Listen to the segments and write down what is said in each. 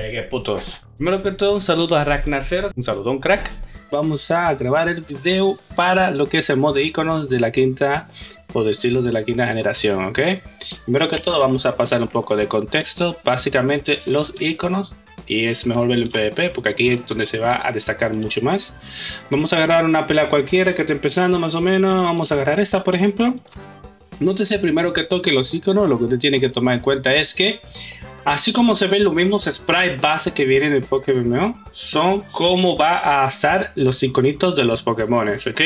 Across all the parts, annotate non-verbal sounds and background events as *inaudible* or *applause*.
Eh, qué putos. Primero que todo, un saludo a Racknacer, un saludo a un crack. Vamos a grabar el video para lo que es el modo de iconos de la quinta o de estilos de la quinta generación, ¿ok? Primero que todo, vamos a pasar un poco de contexto. Básicamente, los iconos y es mejor verlo en PvP porque aquí es donde se va a destacar mucho más. Vamos a agarrar una pelea cualquiera que esté empezando más o menos. Vamos a agarrar esta, por ejemplo. Nótese primero que toque los iconos, lo que usted tiene que tomar en cuenta es que así como se ven los mismos sprites base que vienen en el Pokémon, son como va a estar los iconitos de los Pokémon, ¿ok?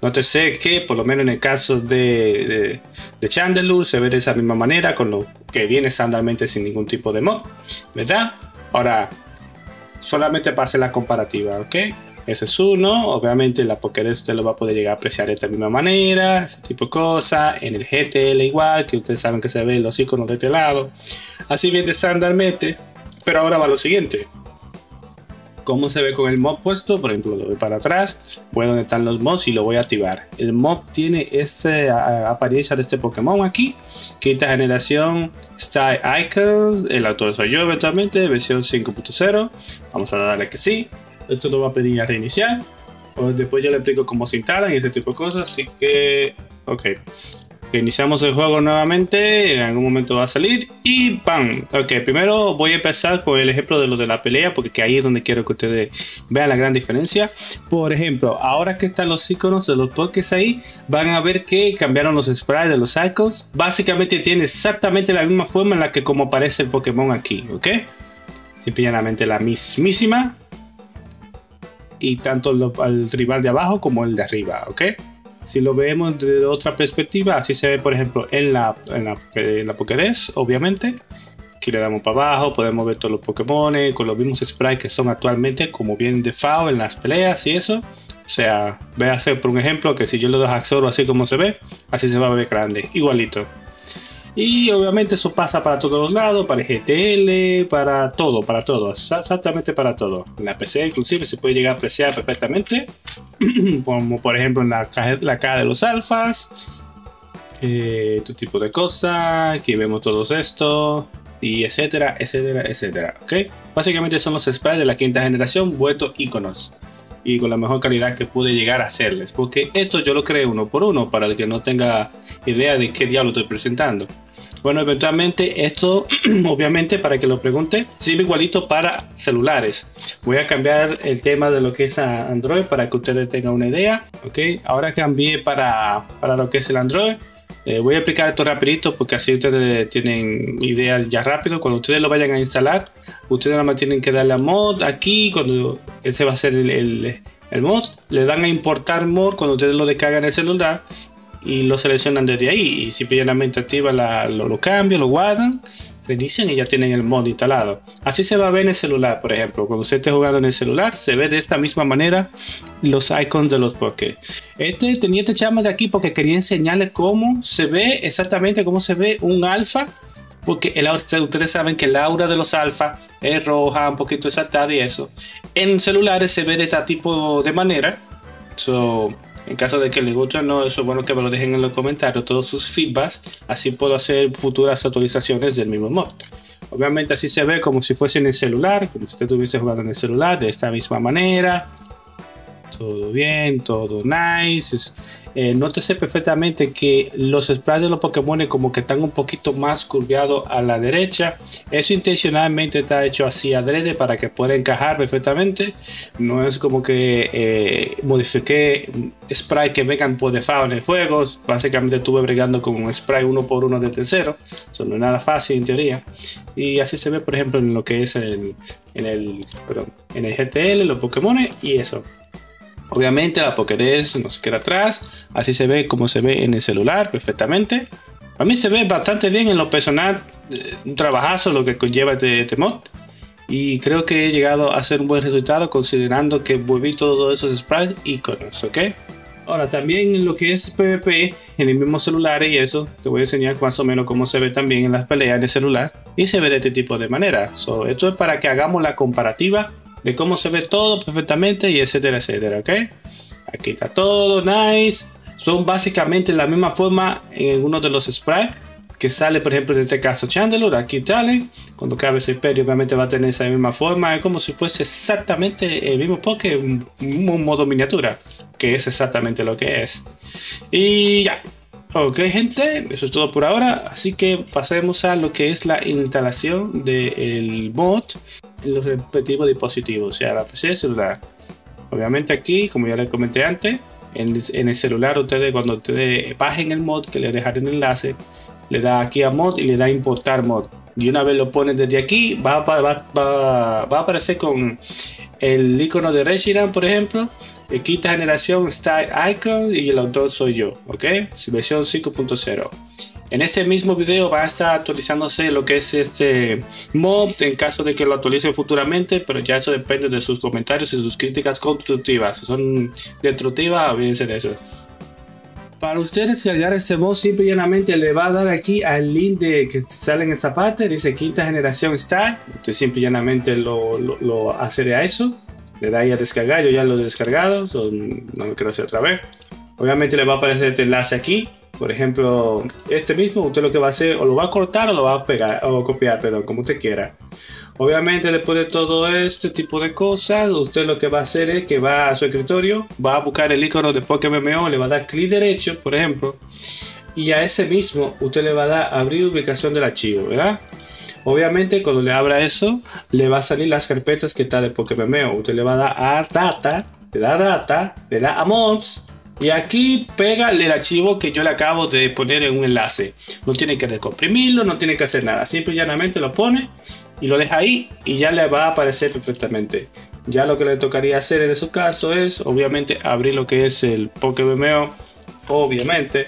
Nótese que por lo menos en el caso de, de, Chandelure se ve de esa misma manera, con lo que viene estándarmente sin ningún tipo de mod, ¿verdad? Ahora, solamente pase la comparativa, ¿ok? Ese es uno. Obviamente la Pokédex usted lo va a poder llegar a apreciar de esta misma manera. Ese tipo de cosas. En el GTL igual, que ustedes saben que se ven los iconos de este lado. Así bien estándarmente. Pero ahora va lo siguiente. ¿Cómo se ve con el mod puesto? Por ejemplo, lo voy para atrás. Voy a donde están los mods y lo voy a activar. El mod tiene esta apariencia de este Pokémon aquí. Quinta generación Style Icons. El autor soy yo eventualmente. Versión 5.0. Vamos a darle que sí esto lo va a pedir a reiniciar. Después yo le explico cómo se instalan y ese tipo de cosas. Así que, ok. Iniciamos el juego nuevamente, en algún momento va a salir y ¡pam! Ok, primero voy a empezar con el ejemplo de lo de la pelea porque ahí es donde quiero que ustedes vean la gran diferencia. Por ejemplo, ahora que están los iconos de los Pokés ahí, van a ver que cambiaron los sprites de los icons. Básicamente tiene exactamente la misma forma en la que como aparece el Pokémon aquí, ¿ok? Simplemente la mismísima y tanto el rival de abajo como el de arriba, ¿ok? Si lo vemos de otra perspectiva, así se ve por ejemplo en la, en la, en la Pokédex, obviamente. Aquí le damos para abajo, podemos ver todos los Pokémon con los mismos sprites que son actualmente, como bien de FAO en las peleas y eso. O sea, hacer por un ejemplo que si yo le doy a así como se ve, así se va a ver grande, igualito. Y obviamente eso pasa para todos lados, para GTL, para todo, para todo, exactamente para todo. En la PC inclusive se puede llegar a apreciar perfectamente, *clears throat* como por ejemplo en la caja, la caja de los alfas, eh, este tipo de cosas, aquí vemos todos esto, y etcétera, etcétera, etcétera, ¿ok? Básicamente son los sprites de la quinta generación vueltos iconos y con la mejor calidad que pude llegar a hacerles. Porque esto yo lo creé uno por uno para el que no tenga idea de qué diablo estoy presentando. Bueno, eventualmente esto, *clears throat* obviamente, para que lo pregunte, sirve igualito para celulares. Voy a cambiar el tema de lo que es Android para que ustedes tengan una idea. Ok, ahora cambié para, para lo que es el Android. Eh, voy a explicar esto rapidito porque así ustedes tienen idea ya rápido. Cuando ustedes lo vayan a instalar, ustedes nada más tienen que darle a mod aquí. Cuando ese va a ser el, el, mod, le dan a importar mod cuando ustedes lo descargan en el celular y lo seleccionan desde ahí. Y simplemente activa lo, lo cambian, lo guardan reinician y ya tienen el mod instalado. Así se va a ver en el celular, por ejemplo. Cuando usted esté jugando en el celular, se ve de esta misma manera los icons de los Poké. Este tenía este chama de aquí porque quería enseñarle cómo se ve exactamente cómo se ve un alfa. Porque el, ustedes saben que el aura de los alfa es roja, un poquito exaltada y eso. En celulares se ve de este tipo de manera. So, en caso de que les guste o no, eso es bueno que me lo dejen en los comentarios, todos sus feedbacks, así puedo hacer futuras actualizaciones del mismo mod. Obviamente así se ve como si fuese en el celular, como si usted estuviese jugando en el celular, de esta misma manera todo bien, todo nice. Eh, nótese perfectamente que los sprites de los Pokémon como que están un poquito más curviados a la derecha. Eso intencionalmente está hecho así adrede para que pueda encajar perfectamente. No es como que eh, modifiqué sprites que vengan por default en el juego. Básicamente estuve bregando con un sprite uno por uno de tercero. Eso no es nada fácil en teoría. Y así se ve, por ejemplo, en lo que es el, en el, perdón, en el GTL, los Pokémon y eso. Obviamente la Pokédex no se queda atrás, así se ve como se ve en el celular perfectamente. A mí se ve bastante bien en lo personal, eh, un trabajazo lo que conlleva este, este, mod. Y creo que he llegado a hacer un buen resultado considerando que volví todos esos sprites iconos, ¿ok? Ahora también en lo que es PvP, en el mismo celular y eso, te voy a enseñar más o menos cómo se ve también en las peleas de celular. Y se ve de este tipo de manera. esto es para que hagamos la comparativa de cómo se ve todo perfectamente y etcétera, etcétera, ¿ok? Aquí está todo, nice. Son básicamente la misma forma en uno de los sprites que sale, por ejemplo, en este caso Chandelure, aquí sale, cuando cabe ese imperio obviamente va a tener esa misma forma, es como si fuese exactamente el mismo Poké, un, modo miniatura, que es exactamente lo que es. Y ya, Ok gente, eso es todo por ahora, así que pasemos a lo que es la instalación del mod en los respectivos dispositivos, o sea, la PC celular. Obviamente aquí, como ya les comenté antes, en, el celular ustedes cuando ustedes bajen el mod, que les dejaré el enlace, le da aquí a mod y le da importar mod. Y una vez lo ponen desde aquí, va, a aparecer con el icono de Reshiram, por ejemplo, quinta generación Style Icon y el autor soy yo, ¿ok? Versión 5.0. En ese mismo video va a estar actualizándose lo que es este mod en caso de que lo actualicen futuramente, pero ya eso depende de sus comentarios y sus críticas constructivas. Si son destructivas, olvídense de eso. Para usted descargar este mod, simple y llanamente le va a dar aquí al link de que sale en esta parte, dice quinta generación Star. Usted simple y llanamente lo, lo, lo a eso. Le da ahí a descargar, yo ya lo he descargado, no lo quiero hacer otra vez. Obviamente le va a aparecer este enlace aquí por ejemplo, este mismo, usted lo que va a hacer, o lo va a cortar o lo va a pegar, o copiar, pero como usted quiera. Obviamente, después de todo este tipo de cosas, usted lo que va a hacer es que va a su escritorio, va a buscar el icono de PokéMMO, le va a dar clic derecho, por ejemplo, y a ese mismo usted le va a dar abrir ubicación del archivo, ¿verdad? Obviamente, cuando le abra eso, le va a salir las carpetas que está de PokéMMO. Usted le va a dar a data, le da data, le da a mods y aquí pega el archivo que yo le acabo de poner en un enlace. No tiene que recomprimirlo, no tiene que hacer nada. Simple y llanamente lo pone y lo deja ahí y ya le va a aparecer perfectamente. Ya lo que le tocaría hacer en su caso es, obviamente, abrir lo que es el PokéMMO. Obviamente.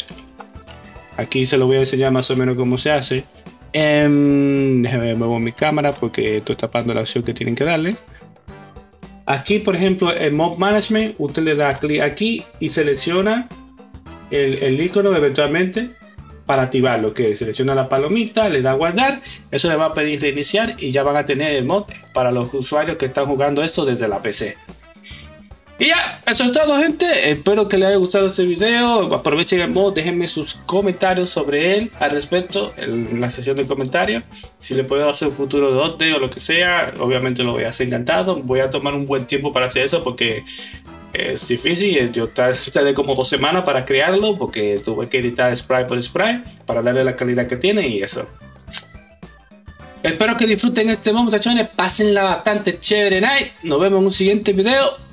Aquí se lo voy a enseñar más o menos cómo se hace. Eh, déjame muevo mi cámara porque estoy tapando la opción que tienen que darle. Aquí, por ejemplo, en Mob Management, usted le da clic aquí y selecciona el, icono eventualmente para activarlo, que selecciona la palomita, le da guardar, eso le va a pedir reiniciar y ya van a tener el mod para los usuarios que están jugando esto desde la PC. Y ya, eso es todo gente, espero que les haya gustado este video, aprovechen el mod, déjenme sus comentarios sobre él al respecto en la sesión de comentarios, si le puedo hacer un futuro de o lo que sea, obviamente lo voy a hacer encantado, voy a tomar un buen tiempo para hacer eso porque es difícil, yo tardé como dos semanas para crearlo porque tuve que editar spray por spray para darle la calidad que tiene y eso. Espero que disfruten este mod muchachones, pásenla bastante chévere night, nos vemos en un siguiente video.